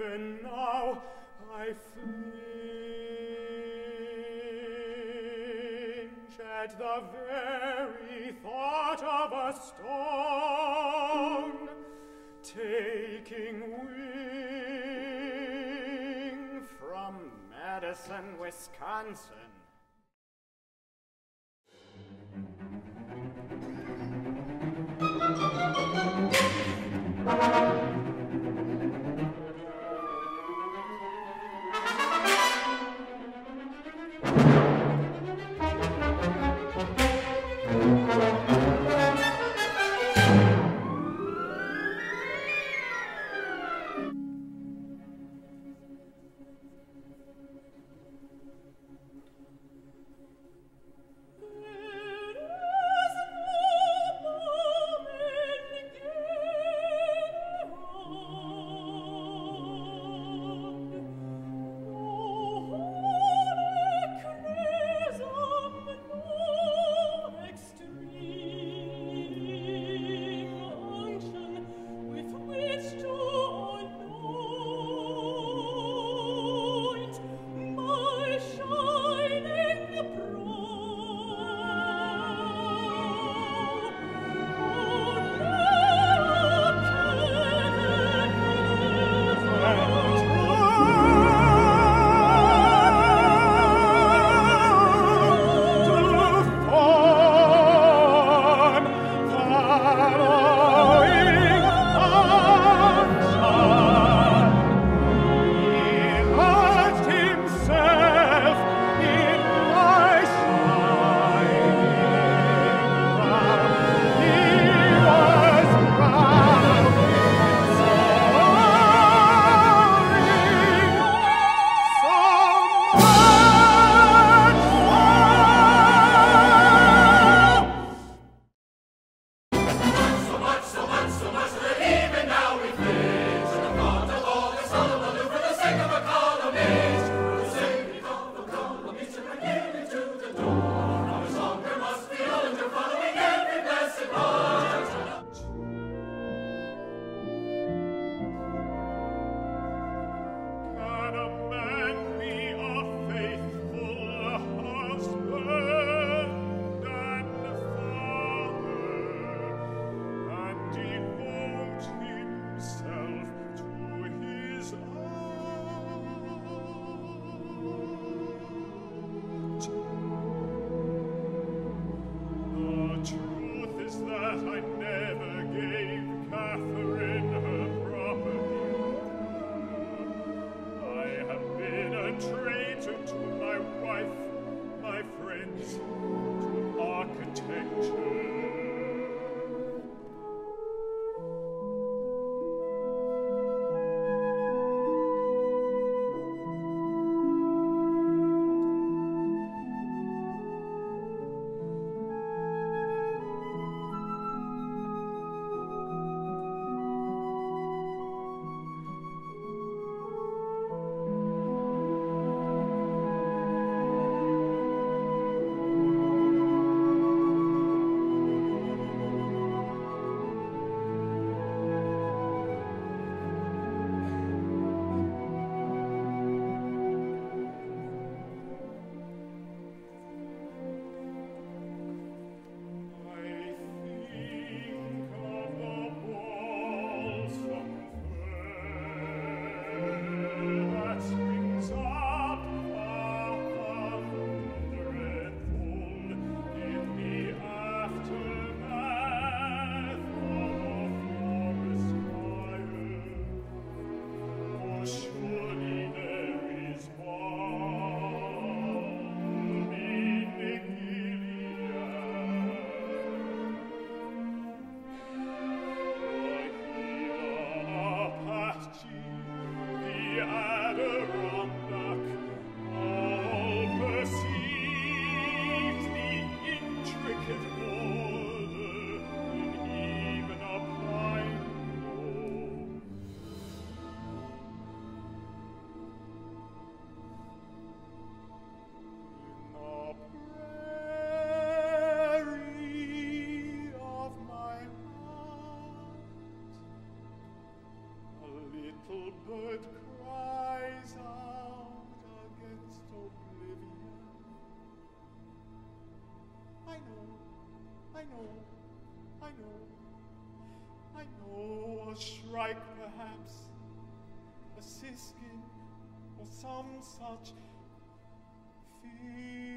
even now I flinch at the very thought of a stone taking wing from Madison, Wisconsin. I never gave Catherine. I know, I know, I know, a shrike perhaps, a siskin, or some such fear.